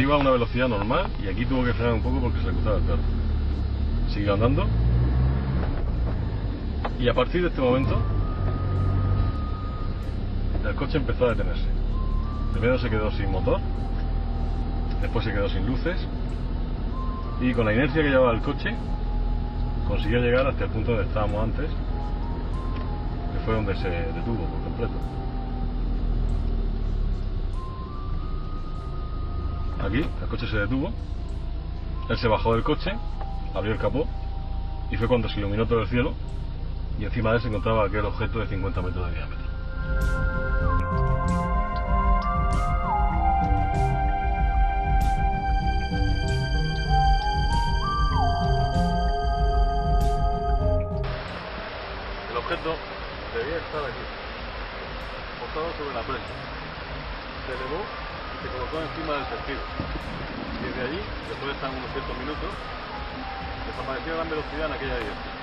Iba a una velocidad normal y aquí tuvo que frenar un poco porque se le cruzaba el perro. Siguió andando. Y a partir de este momento, el coche empezó a detenerse. Primero se quedó sin motor, después se quedó sin luces y con la inercia que llevaba el coche consiguió llegar hasta el punto donde estábamos antes, que fue donde se detuvo por completo. Aquí el coche se detuvo, él se bajó del coche, abrió el capó y fue cuando se iluminó todo el cielo y encima de él se encontraba aquel objeto de 50 metros de diámetro. El objeto debía estar aquí, posado sobre la prensa. Se elevó se colocó encima del testigo. Desde allí, después de estar unos ciertos minutos, desapareció a gran velocidad en aquella dirección.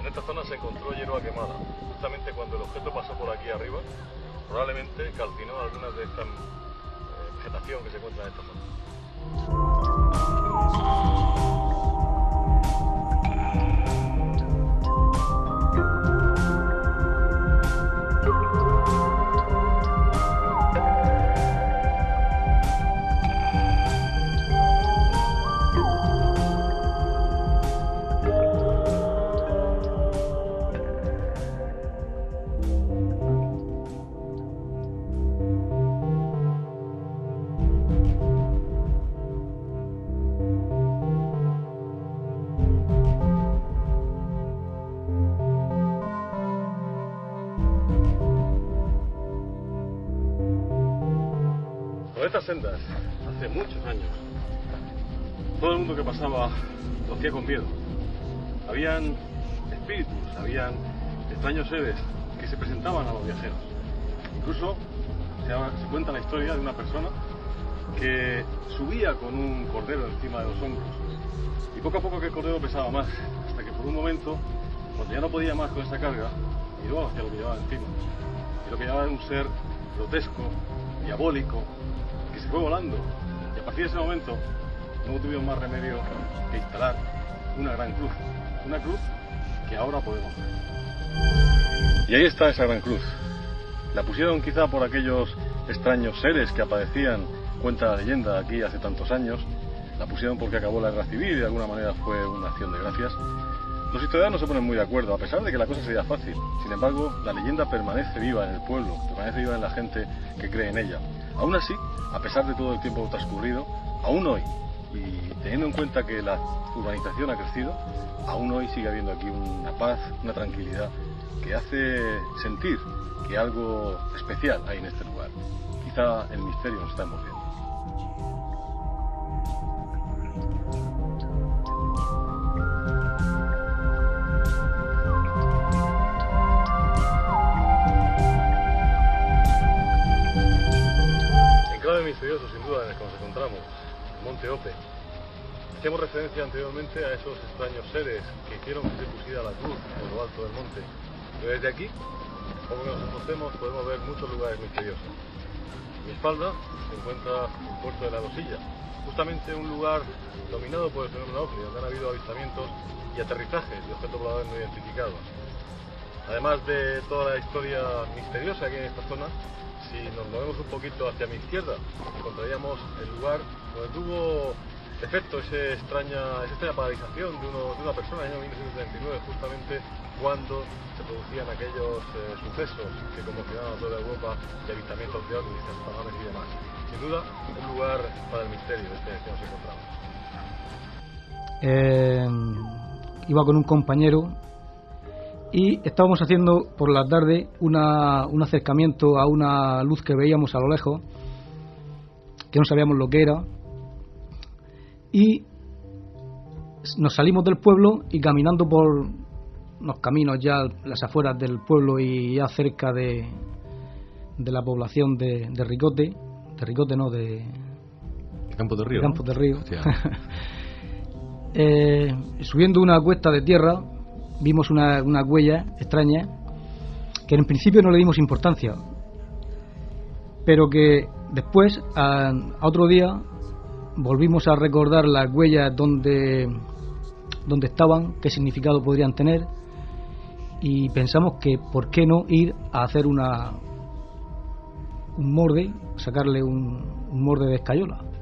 En esta zona se encontró hierba quemada. Justamente cuando el objeto pasó por aquí arriba, probablemente calcinó algunas de esta eh, vegetación que se encuentra en esta zona. Estas sendas, hace muchos años, todo el mundo que pasaba lo hacía con miedo. Habían espíritus, habían extraños seres que se presentaban a los viajeros. Incluso se cuenta la historia de una persona que subía con un cordero encima de los hombros. Y poco a poco que el cordero pesaba más, hasta que por un momento, cuando ya no podía más con esa carga, miró hacia lo que llevaba encima. Y lo que llevaba era un ser grotesco, diabólico, que se fue volando. Y a partir de ese momento no tuvieron más remedio que instalar una gran cruz. Una cruz que ahora podemos ver. Y ahí está esa gran cruz. La pusieron quizá por aquellos extraños seres que aparecían, cuenta la leyenda, aquí hace tantos años. La pusieron porque acabó la guerra civil y de alguna manera fue una acción de gracias. Los historiadores no se ponen muy de acuerdo, a pesar de que la cosa sería fácil. Sin embargo, la leyenda permanece viva en el pueblo, permanece viva en la gente que cree en ella. Aún así, a pesar de todo el tiempo transcurrido, aún hoy, y teniendo en cuenta que la urbanización ha crecido, aún hoy sigue habiendo aquí una paz, una tranquilidad que hace sentir que algo especial hay en este lugar. Quizá el misterio nos está envolviendo. El Monte Ope. Hacíamos referencia anteriormente a esos extraños seres que hicieron que se pusiera la cruz en lo alto del monte. Pero desde aquí, como nos encontremos, podemos ver muchos lugares misteriosos. A mi espalda se encuentra el puerto de la Dosilla, justamente un lugar dominado por el fenómeno OVNI, donde han habido avistamientos y aterrizajes de objetos voladores no identificados. Además de toda la historia misteriosa que hay en esta zona, si nos movemos un poquito hacia mi izquierda, encontraríamos el lugar donde tuvo efecto ese extraña, esa extraña paralización de, uno- de una persona en el año 1939, justamente cuando se producían aquellos eh, sucesos que conmocionaban a toda Europa de avistamientos de ovnis, campanares y demás. Sin duda, un lugar para el misterio este que nos encontramos. Eh, iba con un compañero y estábamos haciendo por la tarde una, un acercamiento a una luz que veíamos a lo lejos, que no sabíamos lo que era, y nos salimos del pueblo y caminando por unos caminos ya las afueras del pueblo y ya cerca de, de la población de, de Ricote, de Ricote no, de, Campos del de Río. Campos del Río. Eh, subiendo una cuesta de tierra, vimos una, una huella extraña que en principio no le dimos importancia, pero que después, a, otro día, volvimos a recordar las huellas donde, donde estaban, qué significado podrían tener, y pensamos que por qué no ir a hacer una un morde, sacarle un, un morde de escayola.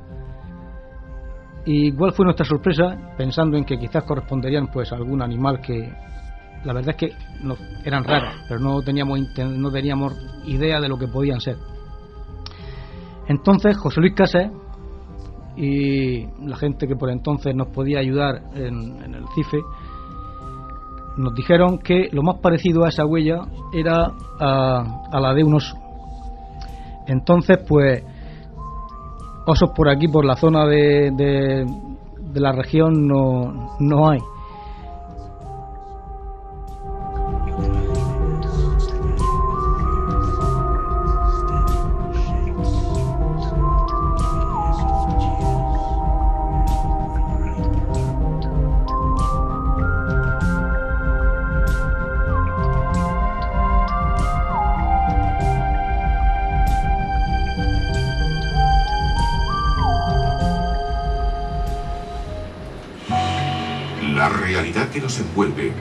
¿Y cuál fue nuestra sorpresa? Pensando en que quizás corresponderían pues a algún animal que la verdad es que no, eran raras, pero no teníamos, no teníamos idea de lo que podían ser. Entonces José Luis Casas y la gente que por entonces nos podía ayudar en, el CIFE nos dijeron que lo más parecido a esa huella era a, la de un oso. Entonces, pues, osos por aquí, por la zona de, de la región, no, no hay.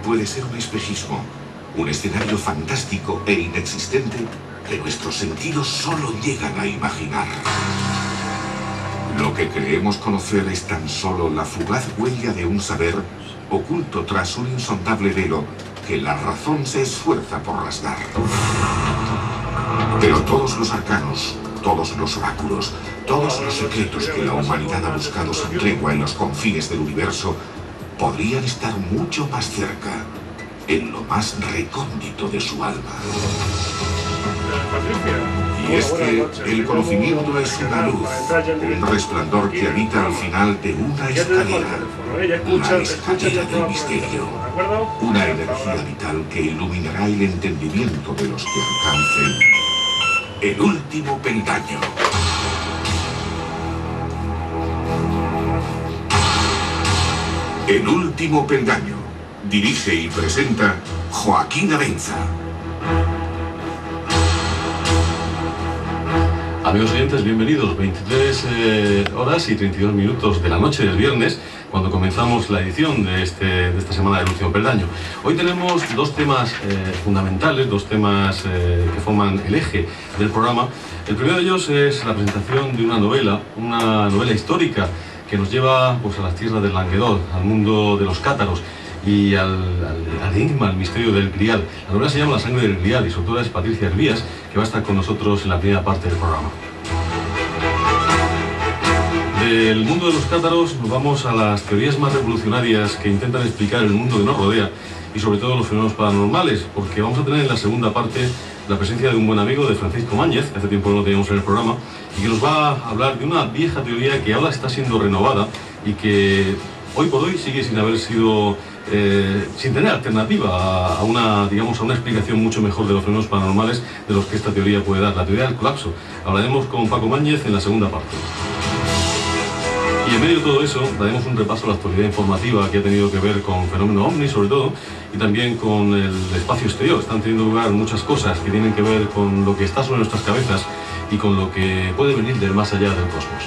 Puede ser un espejismo, un escenario fantástico e inexistente que nuestros sentidos solo llegan a imaginar. Lo que creemos conocer es tan solo la fugaz huella de un saber oculto tras un insondable velo que la razón se esfuerza por rasgar. Pero todos los arcanos, todos los oráculos, todos los secretos que la humanidad ha buscado sin tregua en los confines del universo podrían estar mucho más cerca, en lo más recóndito de su alma. Y es que el conocimiento es una luz, un resplandor que habita al final de una escalera, una escalera del misterio, una energía vital que iluminará el entendimiento de los que alcancen el último peldaño. El último peldaño. Dirige y presenta Joaquín Avenza. Amigos oyentes, bienvenidos. 23 eh, horas y 32 minutos de la noche del viernes, cuando comenzamos la edición de, este, de esta semana del último peldaño. Hoy tenemos dos temas eh, fundamentales, dos temas eh, que forman el eje del programa. El primero de ellos es la presentación de una novela, una novela histórica que nos lleva pues, a las tierras del Languedoc, al mundo de los cátaros y al, al, enigma, al misterio del Grial. La novela se llama La sangre del Grial y su autora es Patricia Hervías, que va a estar con nosotros en la primera parte del programa. Del mundo de los cátaros nos vamos a las teorías más revolucionarias que intentan explicar el mundo que nos rodea y sobre todo los fenómenos paranormales, porque vamos a tener en la segunda parte la presencia de un buen amigo de Francisco Máñez, hace tiempo no lo teníamos en el programa, y que nos va a hablar de una vieja teoría que ahora está siendo renovada y que hoy por hoy sigue sin haber sido, eh, sin tener alternativa a una, digamos, a una explicación mucho mejor de los fenómenos paranormales de los que esta teoría puede dar, la teoría del colapso. Hablaremos con Paco Máñez en la segunda parte. Y en medio de todo eso, daremos un repaso a la actualidad informativa que ha tenido que ver con fenómeno OVNI, sobre todo, y también con el espacio exterior. Están teniendo lugar muchas cosas que tienen que ver con lo que está sobre nuestras cabezas y con lo que puede venir del más allá del cosmos.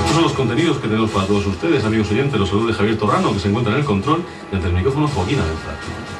Estos son los contenidos que tenemos para todos ustedes, amigos oyentes. Los saludos de Javier Torrano, que se encuentra en el control, y ante el micrófono Joaquín Avenza.